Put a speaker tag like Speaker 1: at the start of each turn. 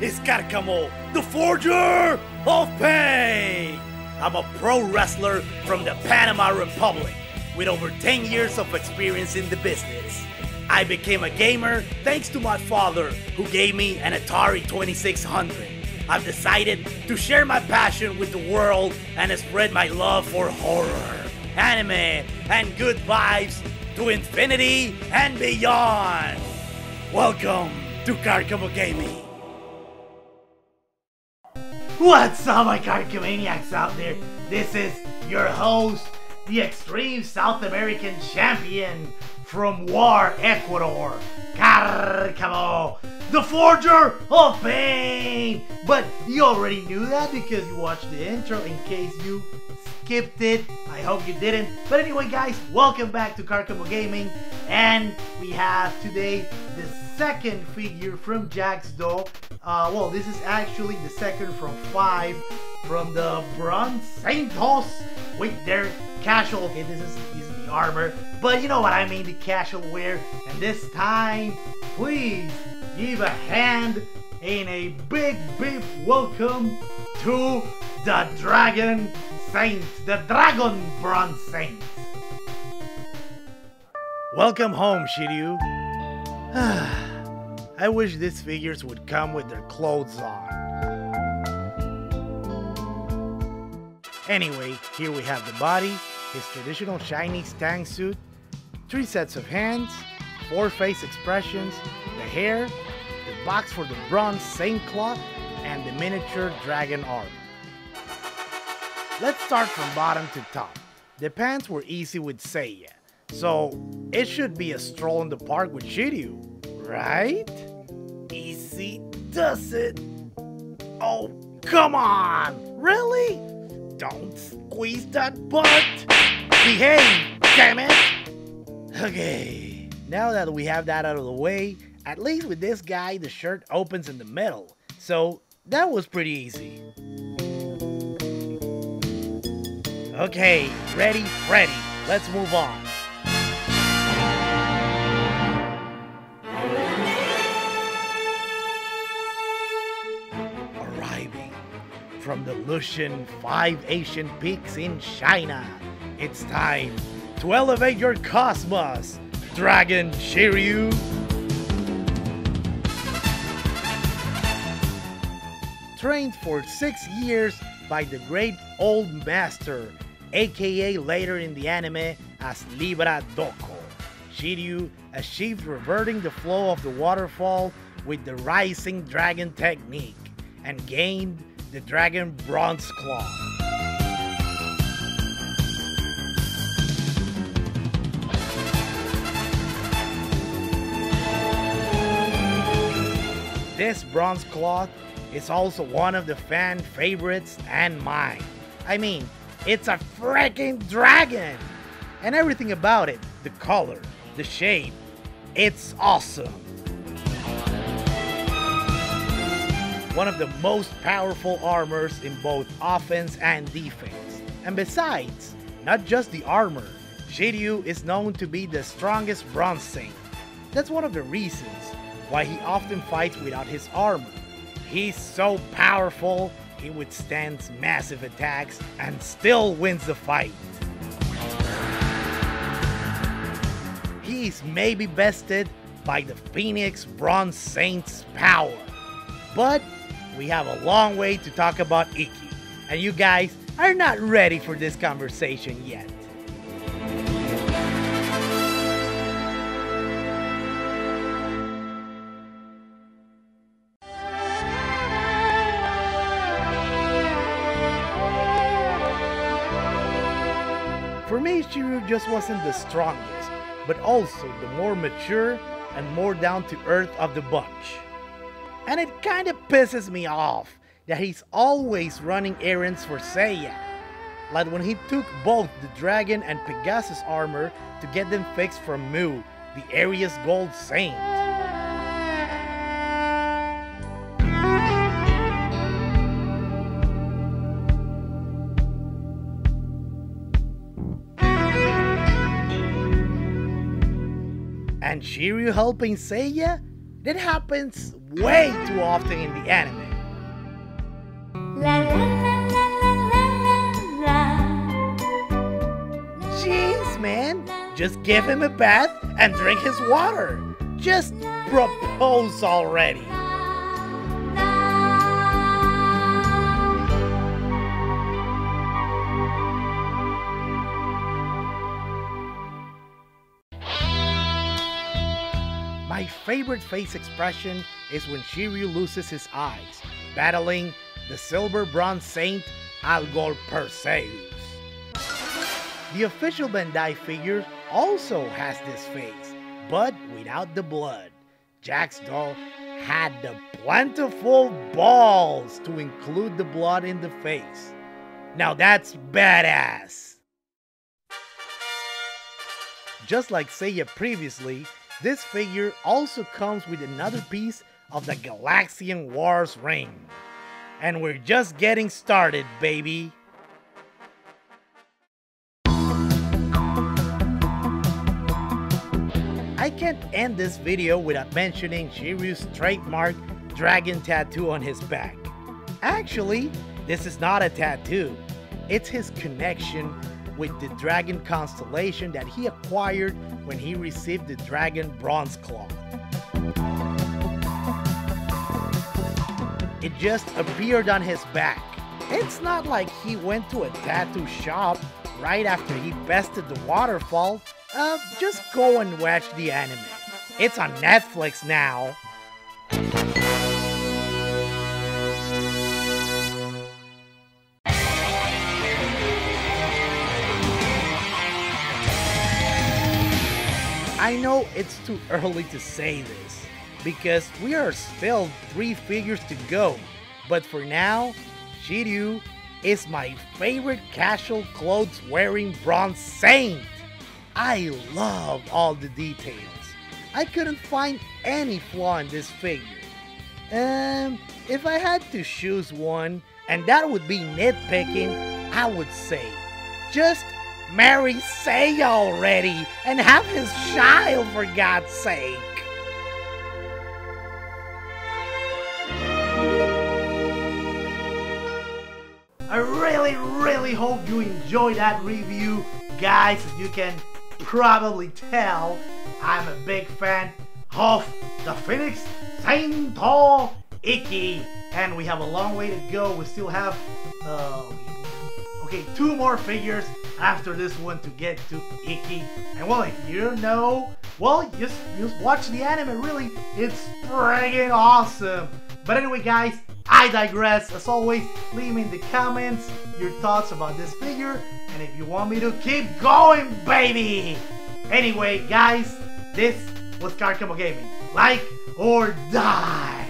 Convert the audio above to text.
Speaker 1: is Karcamo, the Forger of Pain. I'm a pro wrestler from the Panama Republic with over 10 years of experience in the business. I became a gamer thanks to my father, who gave me an Atari 2600. I've decided to share my passion with the world and spread my love for horror, anime, and good vibes to infinity and beyond. Welcome to Karcamo Gaming. What's up, my Karcamaniacs out there? This is your host, the Extreme South American Champion from War, Ecuador, Karcamo, the Forger of Pain. But you already knew that because you watched the intro. In case you skipped it, I hope you didn't. But anyway, guys, welcome back to Karcamo Gaming, and we have today the second figure from Jacksdo. Uh, well, this is actually the second from five from the Bronze Saintos with their casual. Okay, this is this is the armor, but you know what I mean, the casual wear. And this time, please give a hand and a big, big welcome to the Dragon Saint, the Dragon Bronze Saint. Welcome home, Shiryu. I wish these figures would come with their clothes on. Anyway, here we have the body, his traditional Chinese tang suit, three sets of hands, four face expressions, the hair, the box for the bronze saint cloth, and the miniature dragon arm. Let's start from bottom to top. The pants were easy with Seiya, so it should be a stroll in the park with Shiryu, right? Does it. Oh, come on! Really? Don't squeeze that butt! Behave, damn it! Okay, now that we have that out of the way, at least with this guy, the shirt opens in the middle. So that was pretty easy. Okay, ready, ready. Let's move on. From the Lushan Five Asian Peaks in China, it's time to elevate your cosmos, Dragon Shiryu. Trained for six years by the great old master, aka later in the anime as Libra Dohko. Shiryu achieved reverting the flow of the waterfall with the rising dragon technique and gained the dragon bronze cloth. This bronze cloth is also one of the fan favorites and mine. I mean, it's a freaking dragon! And everything about it the color, the shape it's awesome. One of the most powerful armors in both offense and defense. And besides, not just the armor, Shiryu is known to be the strongest bronze saint. That's one of the reasons why he often fights without his armor. He's so powerful, he withstands massive attacks and still wins the fight. He's maybe bested by the Phoenix Bronze Saint's power. But we have a long way to talk about Ikki, and you guys are not ready for this conversation yet. For me, Shiryu just wasn't the strongest, but also the more mature and more down to earth of the bunch. And it kinda pisses me off that he's always running errands for Seiya. Like when he took both the dragon and Pegasus armor to get them fixed from Mu, the Aries gold saint. And Shiryu helping Seiya? That happens way too often in the anime. La, la, la, Jeez, man, just give him a bath and drink his water. Just propose already. My favorite face expression is when Shiryu loses his eyes, battling the Silver Bronze Saint Algol Perseus. The official Bandai figure also has this face, but without the blood. Jacksdo had the plentiful balls to include the blood in the face. Now that's badass! Just like Seiya previously, this figure also comes with another piece of the Galaxian Wars ring. And we're just getting started, baby! I can't end this video without mentioning Shiryu's trademark dragon tattoo on his back. Actually, this is not a tattoo. It's his connection with the dragon constellation that he acquired when he received the dragon bronze cloth. It just appeared on his back. It's not like he went to a tattoo shop right after he bested the waterfall. Uh, just go and watch the anime. It's on Netflix now. I know it's too early to say this, because we are still three figures to go, but for now, Shiryu is my favorite casual clothes wearing bronze saint. I love all the details. I couldn't find any flaw in this figure. Um, if I had to choose one, and that would be nitpicking, I would say, just marry Seiya already and have his child for God's sake. I really, really hope you enjoyed that review. Guys, you can probably tell, I'm a big fan of the Phoenix Saint Ikki. And we have a long way to go. We still have, uh, okay, two more figures after this one to get to Ikki. And well, if you know, well, just, just watch the anime, really. It's friggin' awesome. But anyway, guys, I digress. As always, leave me in the comments your thoughts about this figure. And if you want me to keep going, baby! Anyway, guys, this was Karcamo Gaming. Like or die!